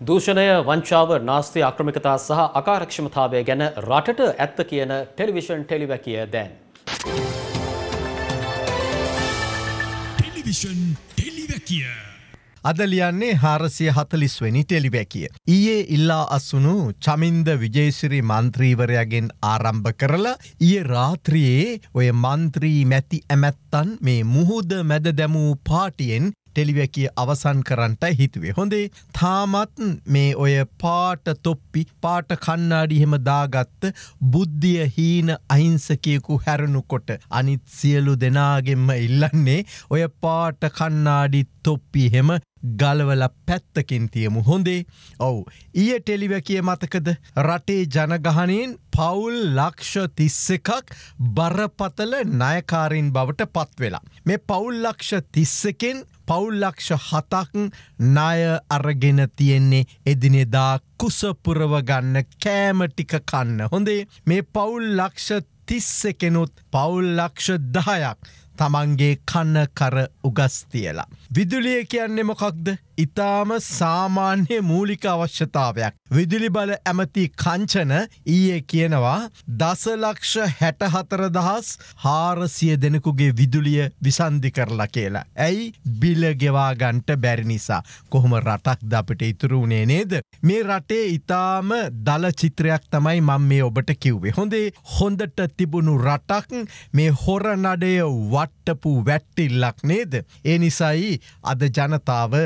දූෂණය වංචාව නාස්ති අක්‍රමිකතා සහ අකාරක්ෂමතාවය ගැන රටට ඇත්ත කියන ටෙලිවිෂන් ටෙලිවැකිය දැන්. ටෙලිවිෂන් ටෙලිවැකිය. අද ලියන්නේ හාරසිය හතලිස්වැනි ටෙලිවැකිය. ඊයේ ඉල්ලා අස්සුණු චමින්ද විජේසිරි මන්ත්‍රීවරයාගෙන් ආරම්භ කරලා ඊය රාත්‍රයේ ඔය මන්ත්‍රී මැති ඇමැත්තන් මේ මුහුද මැද දැමූ පාටියෙන් ටෙලිවැකිය අවසන් කරන්නට හිතුවේ. හොඳේ තාමත් මේ ඔය පාට තොප්පි පාට කන්නාඩිහෙම දාගත්ත බුද්ධිය හීන අහිංසකයකු හැරණුකොට අනිත් සියලු දෙනාගෙන්ම ඉල්ලන්නේ ඔය පාට කන්නාඩි තොප්පි හෙම ගලවල පැත්තකින් තියමු හොඳේ ඔවු ඊය ටෙලිවැකිය මතකද රටේ ජනගහනයෙන් පවුල් ලක්ෂ තිස්ස එකක් බරපතල නයකාරින් බවට පත්වෙලා. මේ පවුල් ලක්ෂ තිස්සකෙන් පවුල්ලක්ෂ හතක් ණය අරගෙන තියෙන්නේ එදිනෙදා කුසපුරව ගන්න කෑමටික කන්න හොඳේ මේ පවුල් ලක්ෂ තිස්ස කෙනුත් පවුල් ලක්ෂ දහයක් තමන්ගේ කන්න කර උගස්තියලා. විදුලිය කියන්නේ මොකක්ද ඉතාම සාමාන්‍ය මූලික අවශ්‍යතාවයක්. විදුලි බල ඇමති කංචන ඊයේ කියනවා දසලක්ෂ හැටහතර දහස් හාරසිය දෙනෙකුගේ විදුලිය විසන්ධි කරලා කියලා. ඇයි බිලගෙවාගන්ට බැරි නිසා. කොහොම රටක් ද අපට ඉතුරුුණේ නේද. මේ රටේ ඉතාම දල චිත්‍රයක් තමයි මං මේ ඔබට කිව්වේ. හොඳේ හොඳට තිබුණු රටක් මේ හොර නඩය වට්ටපු වැට්ටිල්ලක් නේද. ඒ නිසයි අද ජනතාව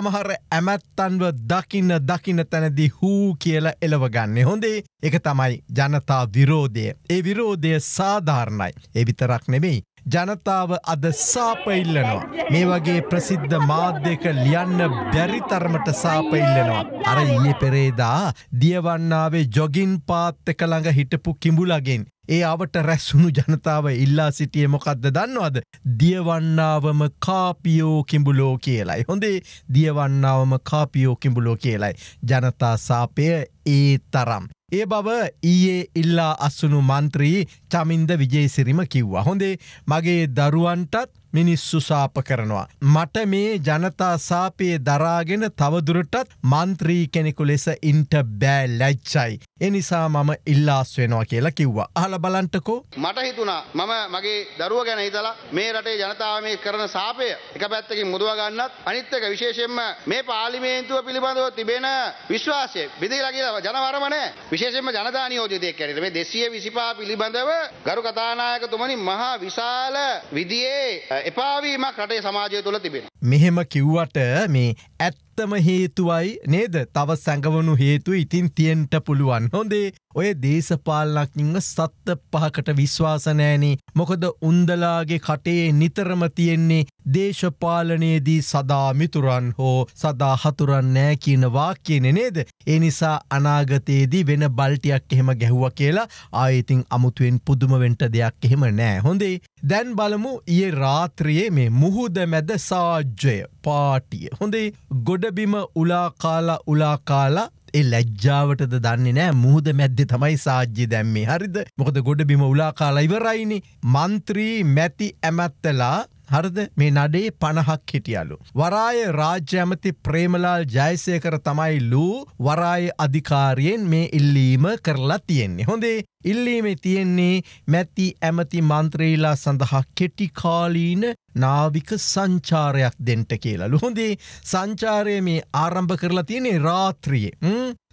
සමහර ඇමැත්තන්ව දකින්න දකින තැනදි හූ කියලා එලවගන්නේ හොඳේ එක තමයි ජනතා විරෝධය. ඒ විරෝධය සාධාරණයි. එවිතරක් නෙමෙයි. ජනතාව අද සාපඉල්ලනවා. මේ වගේ ප්‍රසිද්ධ මාධ්‍යක ලියන්න බැරිතරමට සාපඉල්ලනවා. අර ඊය පෙරේදා දියවන්නාවේ ජොගින් පාත්තක ළඟ හිටපු කිඹුලගෙන්. ඒ අවට රැස්සුණු ජනතාව ඉල්ලා සිටිය මොකක්ද දන්නවද. දියවන්නාවම කාපියෝ කිඹුලෝ කියලයි. හොඳේ දියවන්නාවම කාපියෝ කිඹුලෝ කියලයි. ජනතා සාපය ඒ තරම්. ඒ බව ඊයේ ඉල්ලා අස්සුණු මන්ත්‍රී චමින්ද විජේසිරිම කිව්වා. හොඳේ මගේ දරුවන්ටත් මිනිස්සු සාප කරනවා. මට මේ ජනතා සාපයේ දරාගෙන තවදුරටත් මන්ත්‍රී කෙනෙකු ලෙස ඉන්ට බෑ ලැච්චයි. එනිසා මම ඉල්ලාස් වෙනවා කියලා කිව්වා. අහල බලන්ටකෝ මට හිතුණා මම මගේ දරුව ගැන හිතලා මේ රටේ ජනතාව මේ කරන සාපය එක පැත්තකින් මුදවා ගන්නත් අනිත් එක විශේෂයෙන්ම මේ පාර්ලිමේන්තුව පිළිබඳව තිබෙන විශ්වාසය බෙදලා කියලා ජනවරම නැහැ. විශේෂයෙන්ම ජනතා නියෝජිතයෙක් හැටියට මේ 225 පිළිබඳව ගරු කතානායකතුමනි මහා විශාල විදියේ එපාවීමක් රටේ සමාජය තුළ තිබෙන. මෙහෙම කිව්වට මේ ඇත්තම හේතුවයි නේද? තව සැඟවනු හේතු ඉතින් තියෙන්ට පුළුවන්. හොඳේ ඔය දේශපාලනක්ින්ව සත්ත පහකට විශ්වාසනෑනේ මොකද උන්දලාගේ කටේ නිතරම තියෙන්නේ දේශපාලනයේදී සදා මිතුරන් හෝ සදා හතුරන් නෑ කියන වාක්‍යනෙ නේද? ඒ නිසා අනාගතයේදී වෙන බල්ටියක් එහෙම ගැහුව කියලා ආයිතින් අමුතුවෙන් පුදුමවෙන්ට දෙයක් එහෙම නෑ හොඳේ දැන් බලමු ඒ රාත්‍රයේ මේ මුහුද මැද සාජ්‍යය පාටිය. හොඳේ ගොඩබිම උලාකාලා උලාකාලා ඒ ලැජ්ජාවටද දන්නේ නෑ. මුහද මැද්දෙ තමයි සාජ්‍ය දැම්මේ. හරිද? මොකද ගොඩබිම උලාකාලා ඉවරයිනි. මන්ත්‍රී මැති ඇමැත්තලා හරද? මේ නඩේ පණහක් හිටියලු. වරාය රාජ්‍ය ඇමති ප්‍රේමලාල් ජයසයකර තමයි ලූ වරාය අධිකාරයෙන් මේ ඉල්ලීම කරලා තියෙන්නේ. හොඳේ ඉල්ලීමේ තියෙන්නේ මැති ඇමති මන්ත්‍රීලා සඳහා කෙටිකාලීන නාවික සංචාරයක් දෙන්ට කියලලු හොඳේ සංචාරය මේ ආරම්භ කරලා තියෙනේ රාත්‍රියේ.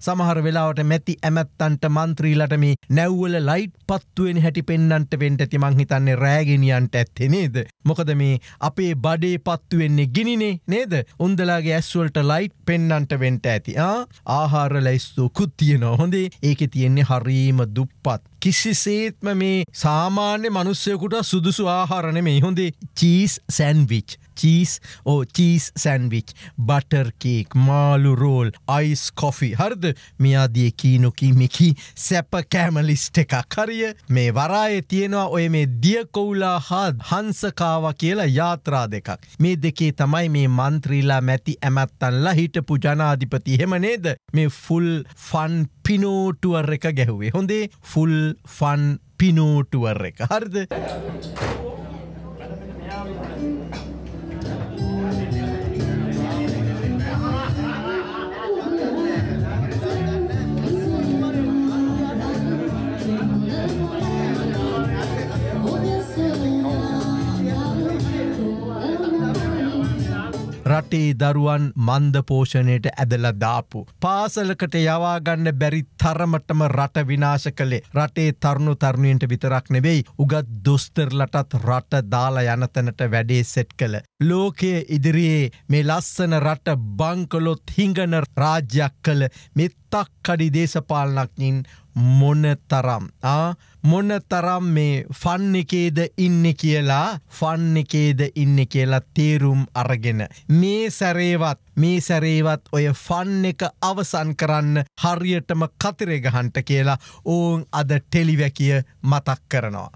සමහර වෙලාවට මැති ඇමැත්තන්ට මන්ත්‍රීලට මේ නැව්වල ලයිට් පත්තුවෙන් හැටි පෙන්න්නන්ට වෙන්ට තිමං හිතන්නේ රෑගෙනියන්ට ඇත්තේ නේද. මොකද මේ අපේ බඩේ පත්තුවෙන්නේ ගිනිනේ නේද? උන්දලාගේ ඇස්වල්ට ලයිට් පෙන්න්නන්ට වෙන්ට ඇති. ආහාර ලැයිස්තු කුත්තිය නොහොඳේ ඒක තියෙන්නේ හරීම දුප්පත්. කිසිසේත්ම මේ සාමාන්‍ය මනුස්සයකුට සුදුසු ආහාරණ මේ හොඳේ චීස් සැන්විච්. චීස් ඕ චීස් සැන්විච් බටර්කේක් මාලු රෝල් අයිස් කොෆි. හර්ද? මෙයාදිය කීනොකී මෙකි සැප කෑමලිස්ට එකක්. හරිය? මේ වරාය තියෙනවා ඔය මේ දියකොවුලා හා හන්සකාව කියලා යාත්‍රා දෙකක්. මේ දෙකේ තමයි මේ මන්ත්‍රීලා මැති ඇමැත්තන්ලා හිටපු ජනාධිපති. හෙම නේද? මේ ෆුල් ෆන් පිනෝටුවර් එක ගැහුවේ හොඳේ ෆුල් ෆන් පිනෝටුවර් එක හරිද. රටේ දරුවන් මන්ද පෝෂණයට ඇදල දාපු. පාසලකට යවාගන්න බැරි තරමටම රට විනාශ කළේ රටේ තරුණු තරුණියන්ට විතරක් නෙවෙයි උගත් දොස්තරලටත් රට දාලා යනතැනට වැඩේ සෙට් කළ. ලෝකය ඉදිරියේ මේ ලස්සන රට බංකොලොත් හිංගන රාජ්‍යයක් කළ මෙත්තක් කඩි දේශපාලනක්ඥින් මොන තරම් මොන තරම් මේ ෆන් එකේද ඉන්න කියලා ෆන් එකේද ඉන්න කියලා තේරුම් අරගෙන. මේ සැරේවත් මේ සැරේවත් ඔය ෆන් එක අවසන් කරන්න හරියටම කතිරෙගහන්ට කියලා ඕන් අද ටෙලිවැකිය මතක් කරනවා.